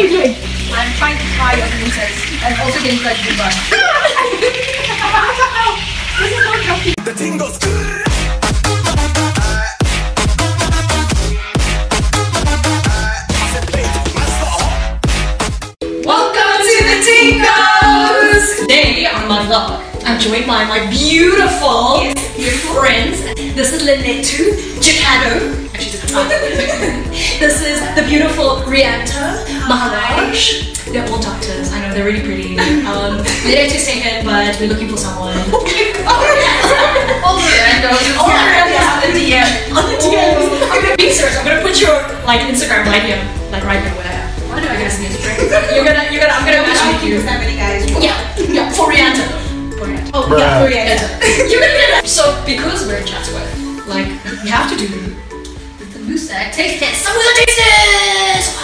are you doing? I'm trying to try your insects and also getting fresh goodbye. The tingles. Welcome to the Ting Goes! Today on my vlog, I'm joined by my beautiful, beautiful friends. This is Linetu Jacado. Actually, this is This is the beautiful Rianta Maharaj. They're all doctors. I know they're really pretty. Um, they don't just take it, but we're looking for someone. All the randos. All the randos on the DM. On the DMs. I'm gonna be serious. I'm gonna put your like Instagram right here, like right here. Where I am. Why do I You're get gonna see. You're gonna, you're gonna, I'm gonna match with you. that many guys? Yeah, yeah, for Rihanna. For Rihanna. Oh, Bruh. yeah, Korean. You're gonna get that. So, because we're in Chatsworth, like, we have to do The Musa taste test. some of the tastes!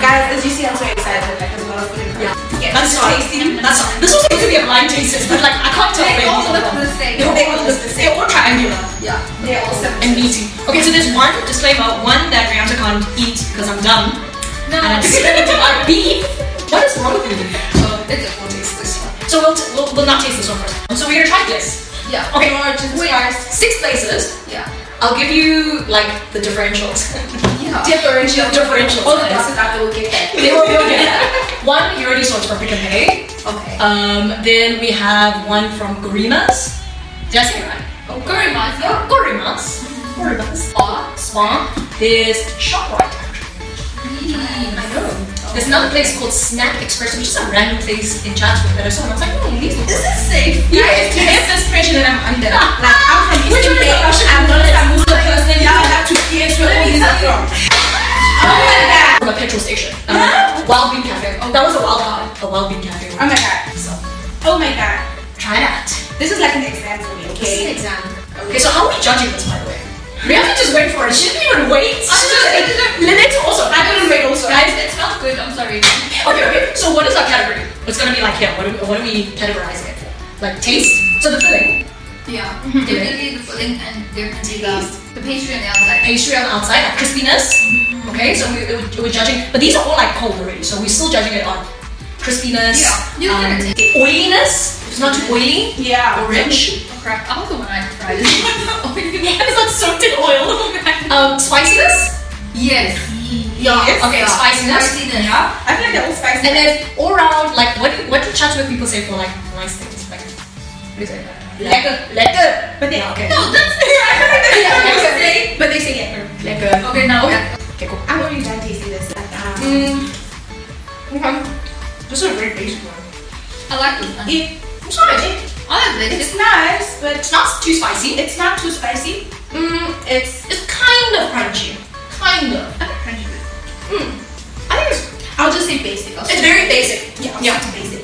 Guys, as you see, I'm so excited. Like, there's a lot of food in Yeah. Yeah, That's it's not, tasty. that's not, this was supposed to be a blind taste test, but like, I can't tell They all look the same. They all look the the They're all triangular Yeah, they're all seven. and meaty. Okay, so there's one disclaimer, one that Rihanna can't eat because I'm dumb. No, And I'm scared to buy beef. What is wrong with you? Oh, so, it's a taste this one. So we'll, t- we'll, we'll not taste this one first. So we're gonna try this. Yeah. Okay. Just Wait, first. six places. Yeah. I'll give you like the differentials. Yeah. Differential, differentials. All the classes after will get that. They will, get that. One you already saw it's from Pick n Pay. Okay. Um, then we have one from Gorimas. Did I say it right? Oh, curry mas, yeah. Gorimas. Gorimas. Spar. Spar. There's Shoprite actually. I know. There's another place called Snack Express, which is a random place in Chatsworth that I saw, and I was like, oh, these This is safe. Yeah, it's- you have this pressure that I'm under. Like, I'm from Which Eastern one is the Russian I'm not one? a Muslim person. Now I have to guess where all these are from. Oh my god. From a petrol station. Um, Wild Bean Cafe. Oh, that was a wild a wild bean cafe. Oh my god. So Oh my god. try that. This is like an exam for me, This is an okay? exam. Okay, so how are we judging this by the way? Rihanna just went for it. She didn't even wait. She just Lynette also. I couldn't wait also. Guys, it smells good. I'm sorry. Okay, okay. So what is our category? It's gonna be like here. What are, we- what are we categorizing it for? Like taste. So the filling, Yeah, Mhm. definitely the filling and definitely the, the pastry on the outside. pastry on the outside, like crispiness. Okay, so we, we- we're judging, but these are all like cold already. So we're still judging it on crispiness, Yeah, you um, oiliness. It's not too oily Yeah. or rich. Crap, I also want to try this. it's not soaked in oil. um, spiciness. yes. Yeah. Yes. Okay, Yeah. spiciness. Spiciness. Yeah. I feel like they're all spicy. And then all around, like what do, what do Chatsworth people say for like nice things? Like what do you say? Lekker, lekker. But they- yeah, okay. No, that's Yeah, But lekker. they- But they say lekker. Lekker. Okay, now Okay, cool. I'm already done tasting this. Like, um, Mm. Okay. This is a very basic one. I like this one. it, It's nice. I like this. it's nice, but It's not too spicy. it's not too spicy. Mm, It's. it's kind of crunchy. Kind of. I like crunchy bit. Mm. I think it's, I'll just say basic. I'll it's say- very basic. Yeah. I'll Yeah. say basic.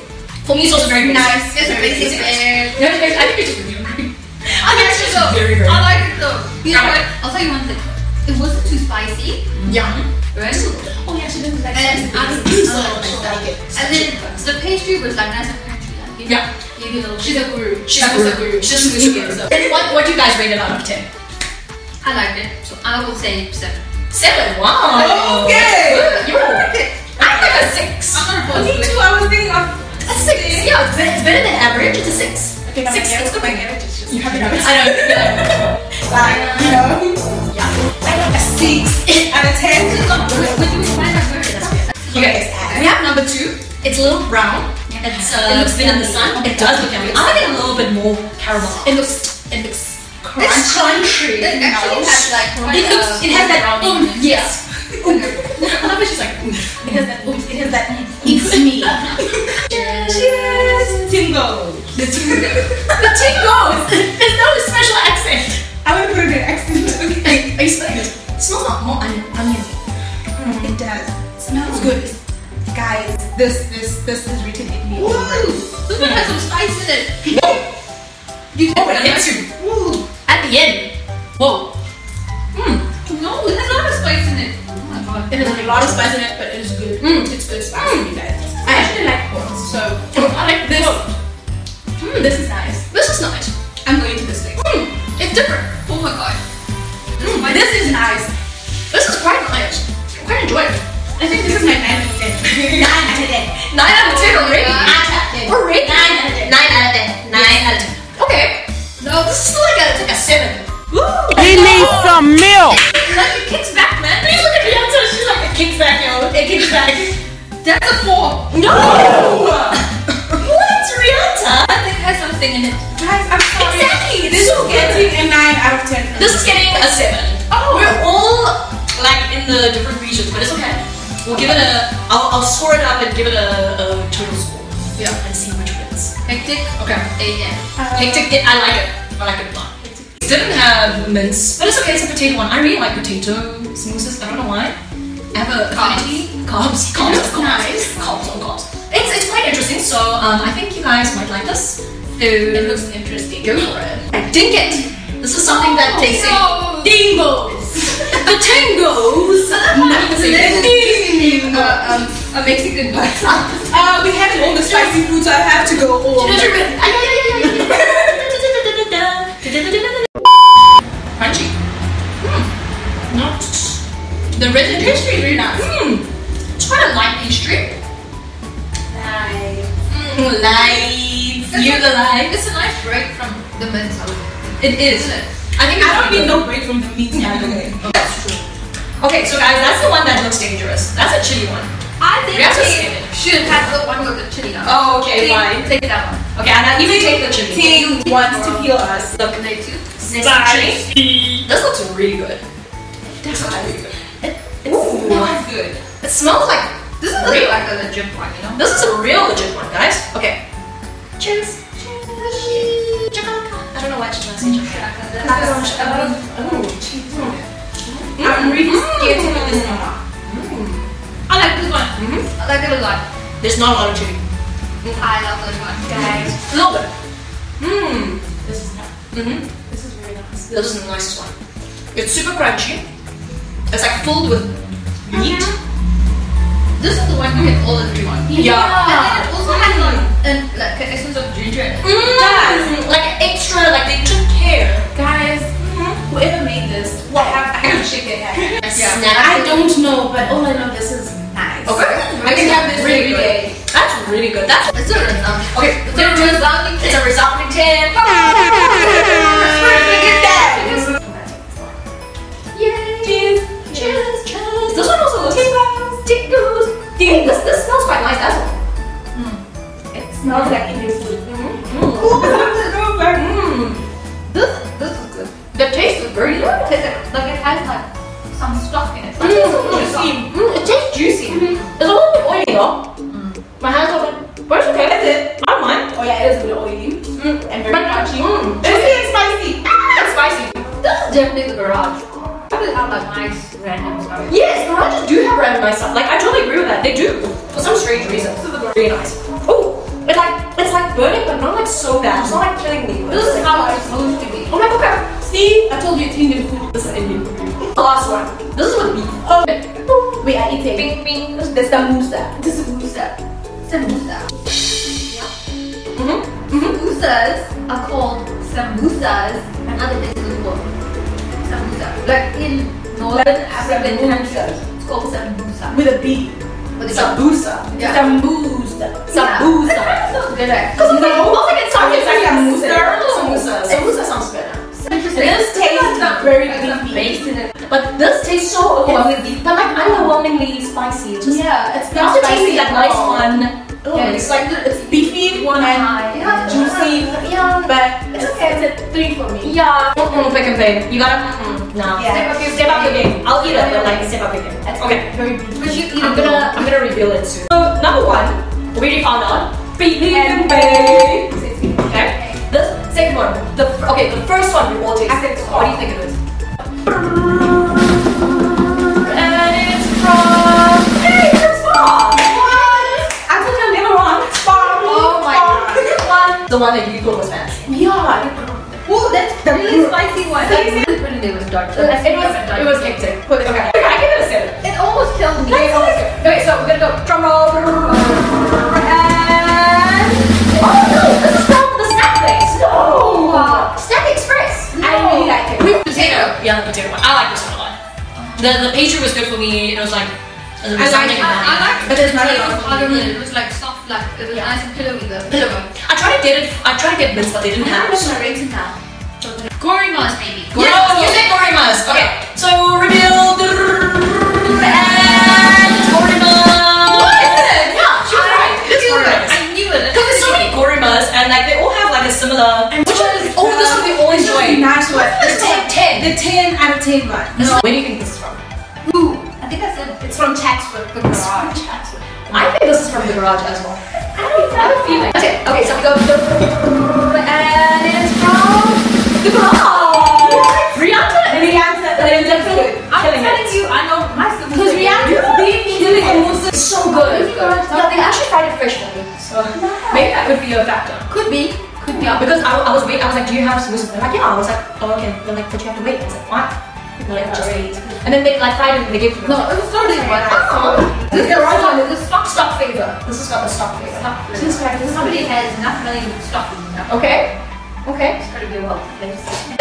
For me, it's also very basic. Nice. It's Very basic basic. and No, I think I think it's just really hungry. I like it though. Very, very I like it though. You know Yeah. what? I'll tell you one thing. It wasn't too spicy, Yeah. right? Oh yeah, she didn't like And spicy. I So that. like it. And then the pastry was like nice and crunchy. Like, you know, Yeah. Gave you a little. She's a guru. She's That a was guru. a guru. She's a guru. So Then what what do you guys rate it out of ten? I liked it. So I will say seven. Seven. Wow. Okay. Yo. I'm like a six. I'm not Me too. I was thinking of. A six. Yeah, it's better, it's better than average. It's a six. Okay, now Six. my It's garage- good. my garage is just- You have it. I know. Like, you know, Yeah. I got a six out of ten. When you find out where that's good. Okay, we have number two. It's a little brown. It's uh, It looks been in the sun. It does look yummy. I like it a little bit more caramel. It looks. It looks. It's crunchy. It actually has like It looks. It has that oomph. Yes. I love it. She's like oomph. It has that. oomph, It has that. It's me. Cheers. Tingo. The tingle. the tingles. There's no special accent. I want to put it in accent. Okay. Are you smelling it? It smells like more onion. onion. It does. smells good. Guys, this this this is written in me. Woo! This one has some spice in it. Whoa. You Oh, it hits you. Woo. At the end. Whoa. Hmm. No, it has a lot of spice in it. Oh my god. It has a lot of spice in it, but it is good. Mm. It's good spice, you guys. I actually like corn, so I like this. this. Mm, this is nice. This is nice. I'm going to this thing. Hmm. It's different. Oh my god. Mm, this is nice. This is quite nice. I quite enjoy it. I think this is my 9 out of 10. 9 out of 10. 9 out of 10 already? Oh my God. Already? 9 out of 10. 9 out of 10. 9 out of 10. Okay. No, This is like a, it's like a 7. Woo! He needs some milk. like it kicks back, man. Please look at Beyonce. She's like, it kicks back, yo. It kicks back. That's a four. No! what? Rihanna? I think it has something in it. Guys, I'm sorry. Exactly. This is so good. getting a 9 out of 10. This is getting a 7. Oh. We're all like in the different regions, but it's okay. We'll give it a, I'll, I'll score it up and give it a, a total score. Yeah. And see which wins. Hectic. Okay. A-N. Hectic, it, I like it. I like it a lot. It didn't have mince, but it's okay, it's a potato one. I really like potato smoothies, I don't know why. I have a Carbs. affinity. Carbs, carbs, looks carbs. nice. Carbs on carbs. It's, it's quite interesting, so um, I think you guys might like this. Food. It looks interesting. Go for it. I dink it. This is something that Oh, tastes no. dingos. the Ting Goes. Not Uh, um, a Mexican pasta. Uh, we had all the spicy food, so I have to go all. Crunchy. Mm. Not. The resin pastry is really nice. Mm. It's quite a light pastry. Nice. Mm, light. You the light. It's a nice break from the mint. It is. Isn't it? I think I don't need no break from the meat, the way. That's true. Okay, so guys, that's the one that looks dangerous. That's a chili one. I think We have to we it. should have the one with the chili now. Oh, okay, Take- fine. Take that one. Okay, and I even take the chili. Ting wants to heal us. Look, They too. Next. This looks really good. This looks really good. It, Ooh. Smells good. it smells like This is Real. like a legit one, you know? this is a real legit one, guys. Okay. Cheers. Cheers. I don't know why I just want to say chocolate. Oh, cheese. I'm really scared to put this in my mouth. I like this one. Mhm. I like it a lot. There's not a lot of chili. I love this one. Guys, A little bit. Mmm. this is not. Mm-hmm. This is very nice. This is the nicest one. It's super crunchy. It's like filled with meat. This is the one you get all the three one. Yeah. And then it also has like, an, like an essence of ginger in it. Mm. Like extra, like they took care. Guys, know, but all I know, this is nice. Okay. I can have this Really every good. day. That's really good. That's It's a resounding. okay. It's a resounding. It's a resounding ten. Yay! Cheers. Cheers. Cheers. This one also looks tingles. Tingles. This, this smells quite nice. That's all. It smells like Indian food. Mm. Mm. This this is good. The taste is very good. It tastes like, like it has like some stuff in it. Mm, juicy. Mm, it tastes juicy. It's a little bit oily though. My hands are like, but it's okay. That's it. I don't mind. Oh yeah, it is a bit oily Mm. and very crunchy. mm, It's getting spicy. It's spicy. This is definitely the garage. I really have like nice random stuff. Yes, garages do have random nice stuff. Like I totally agree with that. They do for some strange reason. This is really nice. Oh, it's like it's like burning, but not like so bad. It's not like killing me. This is how it's supposed to be. Oh my god. See, I told you it's Indian food. This is Indian food. The last one. This is with beef. Oh, we are eating. Bing bing. The samosa. This is samosa. Samosa. Mhm. Samosas are called samosas and other places in the world. Samosa. Like in northern African countries, it's called samosa. With a B. Sambusa. Yeah. Sambusa. Right? Because like, I like, sounds It's like like samosa. Samosa. Samosa sounds better. Interesting. This tastes Like very like beefy. Base in it. But this tastes so overwhelmingly, but like underwhelmingly spicy. Just Yeah, it's not spicy at nice one. Oh, Yeah, it's oh, like it's beefy One and. Yeah. juicy, Yeah. but it's okay. It's a three for me. Yeah. Mm-mm, pick and play. You gotta. Mm-mm, no. Yeah. Step up your step up your game. I'll eat it, but like step up your game. That's Okay. very beefy. But you eat I'm gonna I'm gonna reveal it soon. So number one, we already found out. Beef And. Sixty. Okay. The second one. The okay. The first one we all taste. I What do you think of it one that you thought was fancy. Yeah. Oh, that's the really spicy one. That's really when it was dark. So that's It was it was hectic. Okay. Okay. I give it a seven. It almost killed me. Okay, okay, so we're gonna go drum roll. And oh no, this is from the snack place. No, uh, Snack Express. I really like it. Potato. Yeah, the potato one. I like this one a lot. The the pastry was good for me. It was like And I the like sounding it. I like But there's not a it lot was of harder it was like soft, like it was nice and pillowy though. Pillow. I tried to get it. I tried to get mints, but they didn't have. I'm gonna rate it now. Gorimas maybe. Yes, you said Gorimas. Okay, so reveal the and it's Gorimas. What is it? Yeah, she was right. It is. Gorimas. I knew it. Because there's so many Gorimas and like they all have like a similar. Which one? is? Oh, this one we all This enjoy. nice one. The 10, 10. The 10 out of 10 one. This garage as well. I don't have a feeling. Okay, okay, so we go and it's from the garage. Rihanna and Rihanna, and Rihanna I'm killing telling it. you, I know my sister. Because Rihanna's been killing it. It's so good. Yeah, they actually fried it fresh for me. So maybe that could be a factor. Could be, could be. Yeah, because I, I was wait. I was like, do you have samosas? They're like, yeah. I was like, oh okay. They're like, but you have to wait. I was like, why? Like, just wait. And then they like it and they gave it to. No, it was totally what I saw. This is the stock, one. this is stock stock flavor. This has got the stock flavor. This is right. This somebody has enough money to stock it. Okay. Okay. It's gotta be well. Let's see.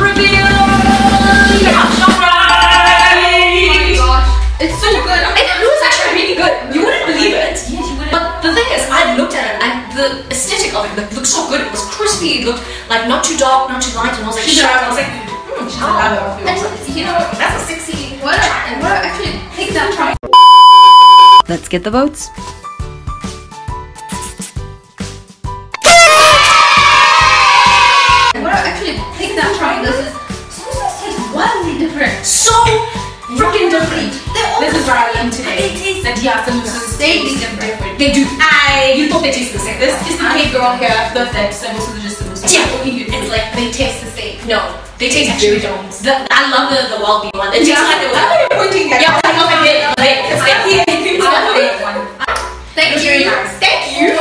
Reveal. Yeah, Oh my gosh, it's so good. I'm It was actually really good. You wouldn't believe it. Yes, you wouldn't. But the thing is, I looked at it and the aesthetic of it looked, so good. It was crispy. It looked like not too dark, not too light. And I was like, a- I was like, she's a lover of And yours. you know, that's a sexy. What? I- What? I Actually, take that try. Let's get the votes. What? I Actually, take that try. This is. Samosas taste wildly different. So freaking different. This is what I learned today. They taste That yeah, samosas They taste taste different. They do. I You thought they tasted the same. this is the cake girl here. The that samosas are just samosas. Yeah, it's like They taste the same. no, they taste very don't. The, I love the the bee one. It tastes like the you pointing at yeah, like okay, wait, wait, it's like Yeah, it's Yeah. the big one. Thank you. nice. Thank you.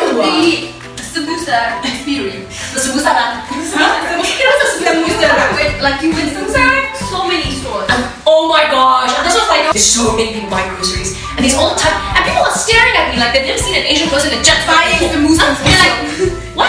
The samosa experience. The samosa that. Wait, like you went through so many stores. And oh my gosh, and this was like there's so many people buying groceries, and these all the time, and people are staring at me like they've never seen an Asian person in just Buying samosas. They're like, why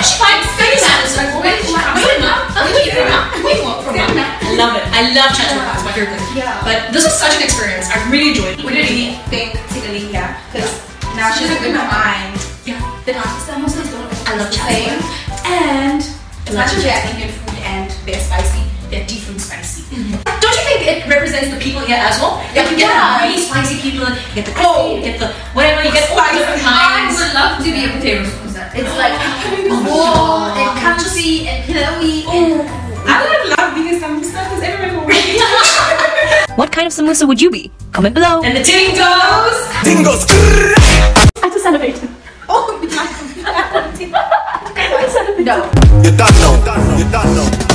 love it. I love Chinese food. It's my favorite thing. Yeah. But this was such an experience. I really enjoyed it. We didn't really think Tiggerly here because now she's in her mind. Yeah. The samosas don't look I love the Chinese And as Love much as Chinese they're Indian food and they're spicy, they're different spicy. Mm-hmm. Don't you think it represents the people here as well? You can get Yeah. the really spicy people, you get the Oh. cold, you get the whatever, you get all the different I would love to be a potato samosa. It's like oh warm and crunchy and pillowy and oh. I would love being a samosa because everyone will What kind of samosa would you be? Comment below. And the ting goes. Tingles. I just celebrated. Oh, my no. You don't know. You don't know.